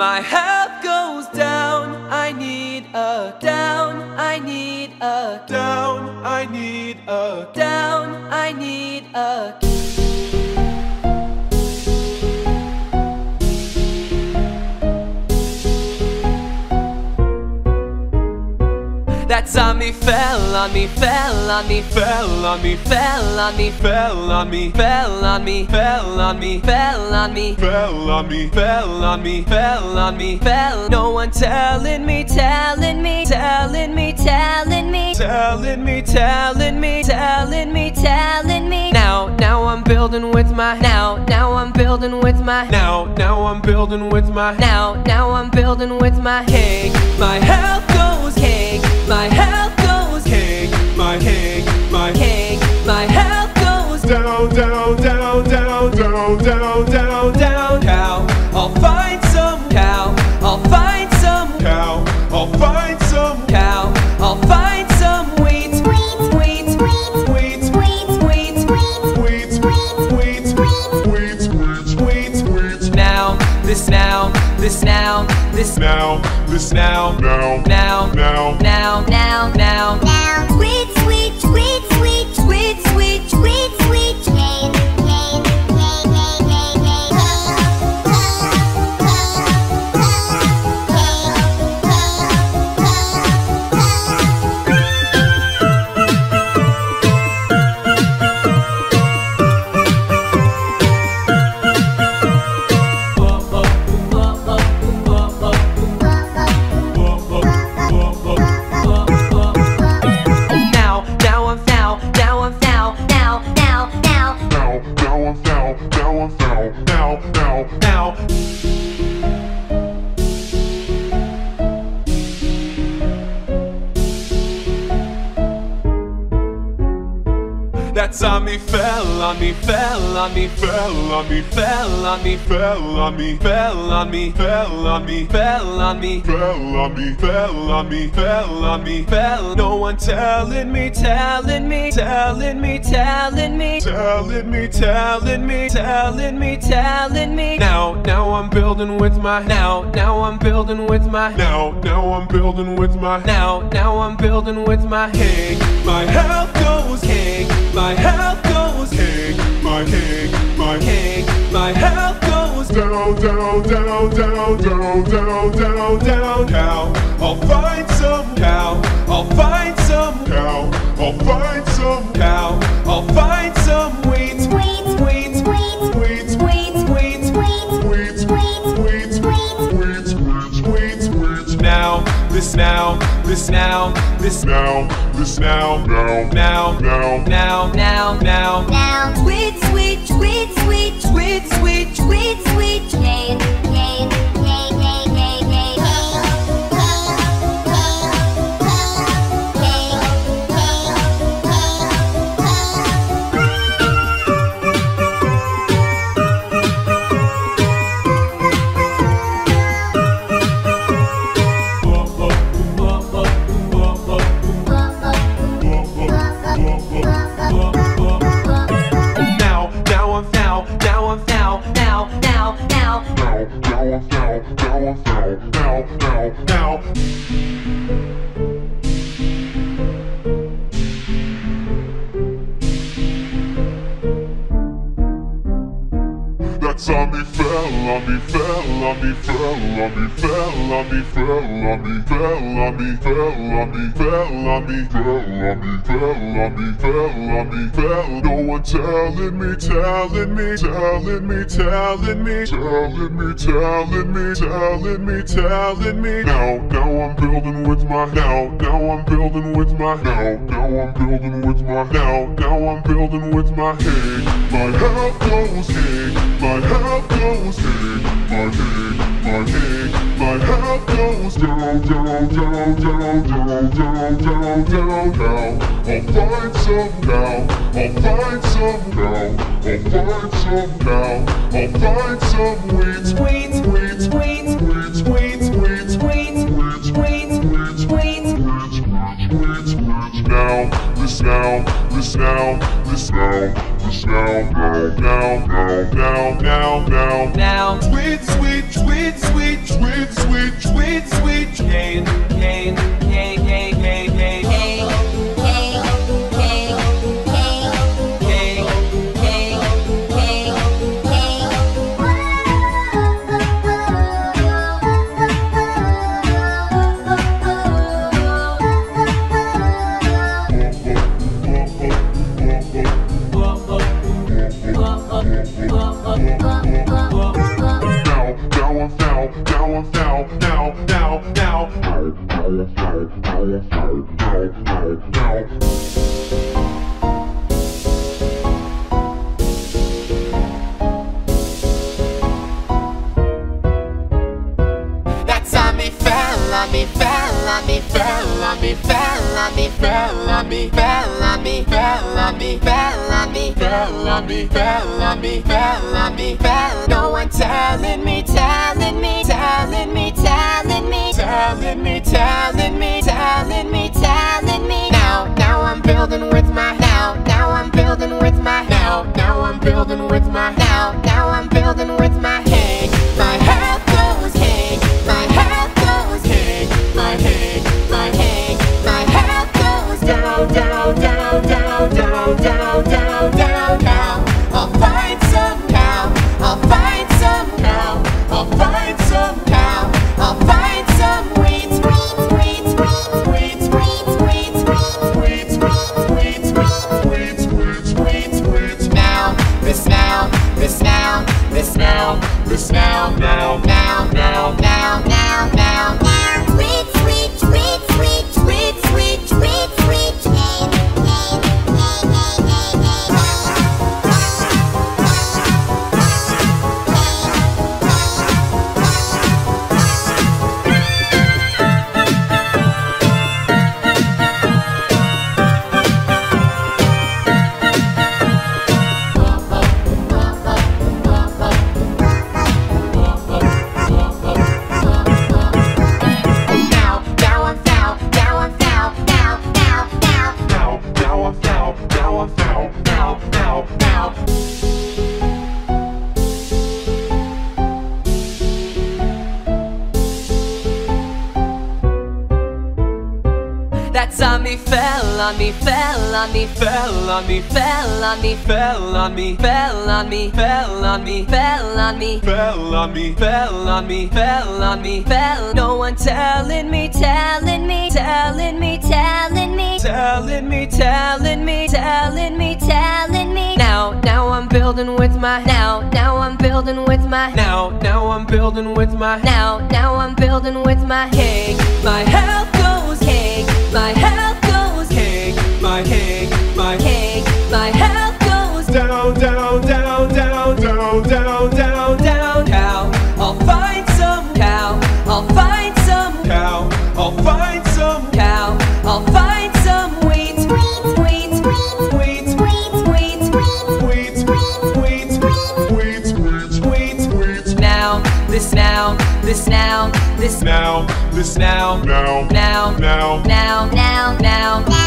my health goes down. I need a down. I need a Down, I need a down. That zombie fell on me, fell on me, fell on me, fell on me, fell on me, fell on me, fell on me, fell on me, fell on me, fell on me, fell on me, fell. No one telling me, telling me, telling me, telling me, telling me, telling me, telling me, telling me. I'm building with my now, now I'm building with my now, now I'm building with my now, now I'm building with my cake. My health goes cake. My health goes cake, my cake, my this Now, this now, now, now, now, now, now, now. now. That zombie fell on me, fell on me, fell on me, fell on me, fell on me, fell on me, fell on me, fell on me, fell on me, fell on me, fell on me, fell. No one telling me, telling me, telling me, telling me, telling me, telling me, telling me, telling me. Now, now I'm building with my now, now I'm building with my now, now I'm building with my Now, now I'm building with my cake. My health goes cake. My health goes cake, my cake, my Cake. my health goes down, down, down, down, down, down, down, down. Cow, I'll find some cow. I'll find some cow. I'll find this now, this now, now, now, now, Now, now, now. now. Sweet, now, now, now, now, now, now. That's on me fell on me, fell on me, fell on me, fell on me, fell on me, fell on me, fell on me, fell on me, fell on me, fell on me, fell on me, fell. No one telling me, telling me, telling me, telling me, telling me, telling me, telling me, telling me. Now, now I'm building with my now, now I'm building with my now, now I'm building with my now, now I'm building with my hay. My health goes hay, my health goes hay, my hay, my hay, my health goes down, down, down, down, down, down, down, down, down. I'll find some cow, I'll find some cow, I'll find some cow, I'll find some wheat, Wheat, wheat, wheat, wheat, wheat, now, this now, this now, this now, now, now, now, now, now, now, now. switch, switch, switch, switch, switch, tweet, tweet, tweet, cane, cane, cane. Me, fell on me, fell on me, fell on me, fell on me, fell on me, fell on me, fell on me, fell on me, fell on me, fell on me, fell. No one telling me, telling me, telling me, telling me, telling me, telling me, telling me, telling me. Now, now I'm building with my now, now I'm building with my now, now I'm building with my now, now, on me, fell on me, fell on me, fell on me, fell on me, fell on me, fell on me, fell on me, fell on me, Fell on me, fell on me, fell on me, fell. No one telling me, telling me, telling me, telling me, telling me, telling me, telling me, telling me. Now, now I'm building with my now, now I'm building with my now, now I'm building with my now, now I'm building with my cake. My health goes cake, my this Now, this now, now, now, now. now, now, now. Now,